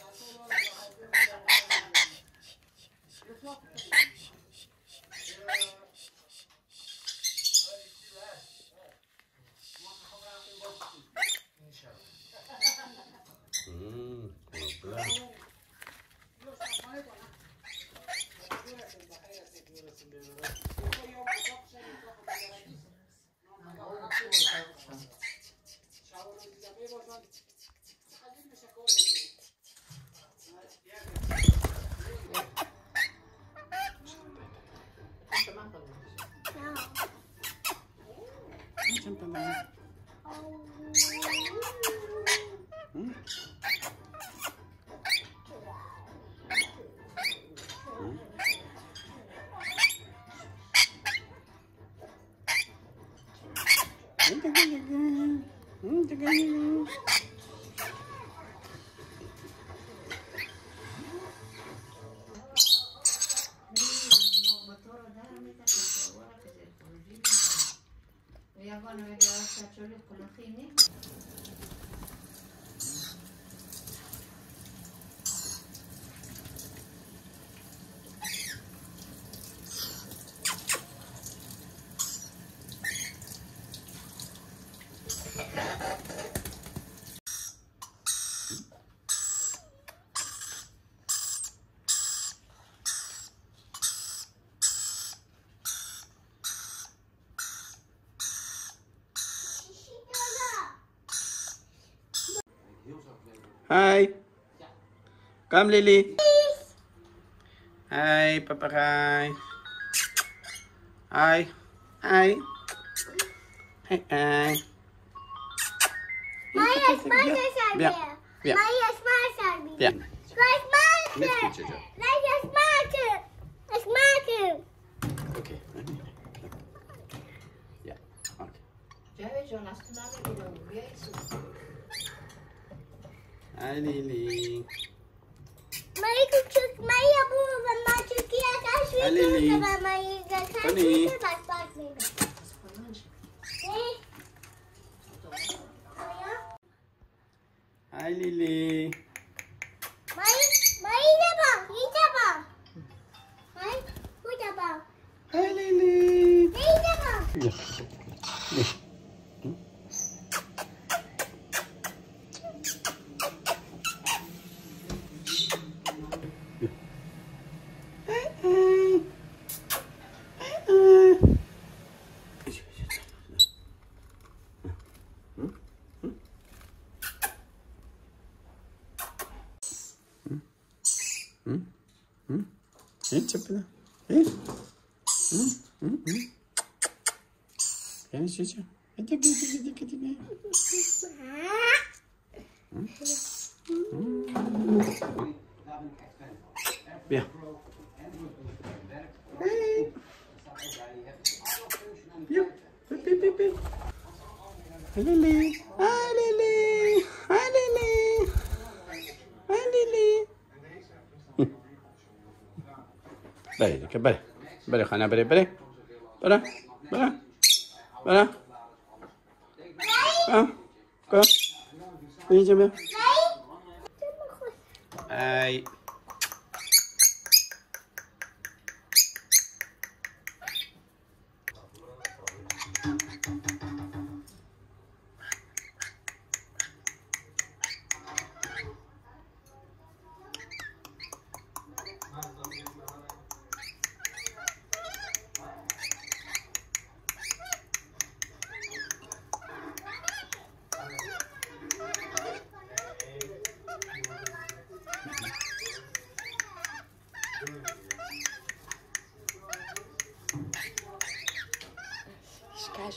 Thank you. Ya bueno, he quedado los colorines. Hi. Kom Lily. Hi papaai. Hi. Hi. Hi. Hi. Maya is are there. Yeah. Maya Smash are there. Yeah. Smash Smash. Maya Smash. Smash. Okay. Ali, Ali. Mari cucuk, mari abu mama cuci atas video sebab mari kita cuci atas video. Ali. Ali. Ali. Teacher, please. Hmm? Hmm? Hmm? Can you teacher? It's okay, it's okay, it's okay. Hmm? Hmm? Yeah. vem vem vem vem. vem vem Hey, Lily. Bene, che bene. Bene, Hannah, bene, bene. Bene, bene. Bene. Ah, go.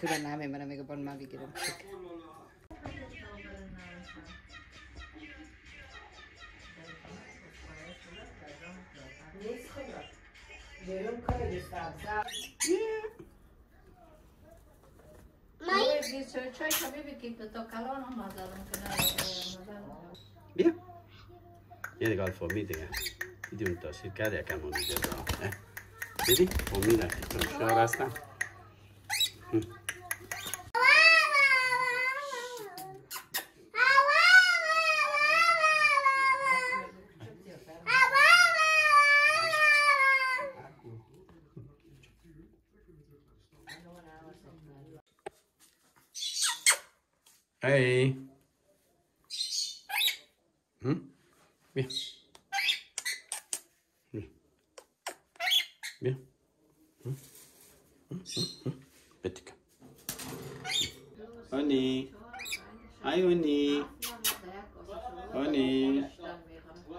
külön nem, mert még abban már végigírom. بیا. یه دیگه الفامی دیگه. دیدیم تاثیر کرد یکم اون دیگه دیدی؟ امید که چون شعر هستم Hey. Hmm? Yeah. Yeah. Yeah. Hmm? hmm. hmm. Oni. Hi, Oni. Oni.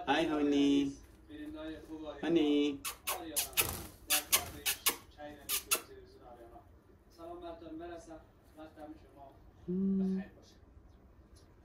Hi, Oni. Oni. Mm.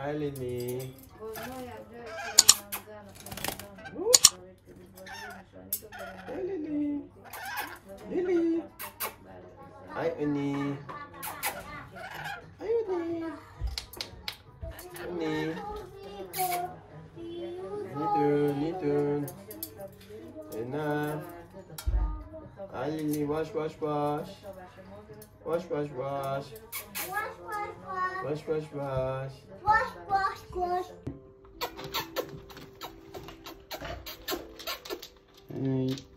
Alimi. Lily. Lily. Hi, Alini, wash, wash, wash. Wash, wash, wash. Wash, wash, wash. Wash, wash, wash. Hey.